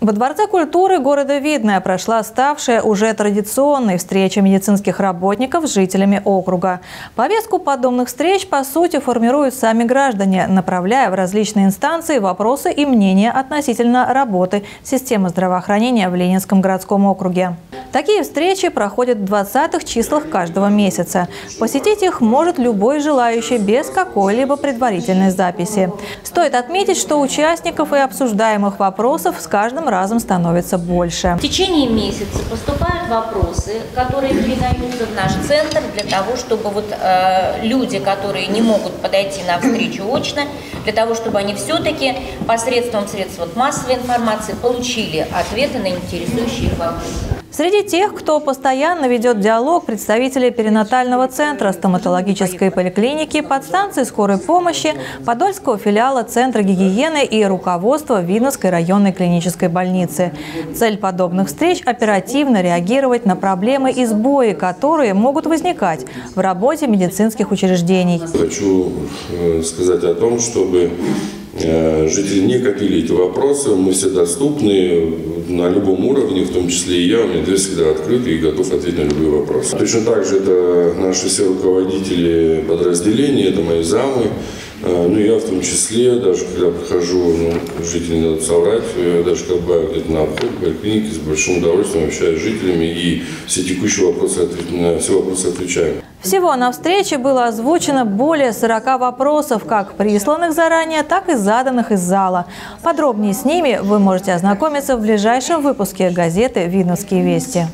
Во Дворце культуры города Видное прошла ставшая уже традиционной встреча медицинских работников с жителями округа. Повестку подобных встреч, по сути, формируют сами граждане, направляя в различные инстанции вопросы и мнения относительно работы системы здравоохранения в Ленинском городском округе. Такие встречи проходят в 20-х числах каждого месяца. Посетить их может любой желающий без какой-либо предварительной записи. Стоит отметить, что участников и обсуждаемых вопросов с каждым разом становится больше. В течение месяца поступают вопросы, которые передаются в наш центр для того, чтобы вот, э, люди, которые не могут подойти на встречу очно, для того, чтобы они все-таки посредством средств массовой информации получили ответы на интересующие вопросы. Среди тех, кто постоянно ведет диалог, представители перинатального центра, стоматологической поликлиники, подстанции скорой помощи, Подольского филиала Центра гигиены и руководства Видновской районной клинической больницы. Цель подобных встреч – оперативно реагировать на проблемы и сбои, которые могут возникать в работе медицинских учреждений. Хочу э, сказать о том, чтобы жители не копили эти вопросы, мы все доступны на любом уровне, в том числе и я, у меня дверь всегда открыта и готов ответить на любые вопросы. Точно так же это наши все руководители подразделений, это мои замы, э, ну, я в том числе, даже когда прихожу, ну, жители не надо соврать, я даже как бы где-то на обход поликлиники с большим удовольствием общаюсь с жителями и все текущие вопросы, на все вопросы отвечаем. Всего на встрече было озвучено более 40 вопросов, как присланных заранее, так и заданных из зала. Подробнее с ними вы можете ознакомиться в ближайшем выпуске газеты «Видновские вести».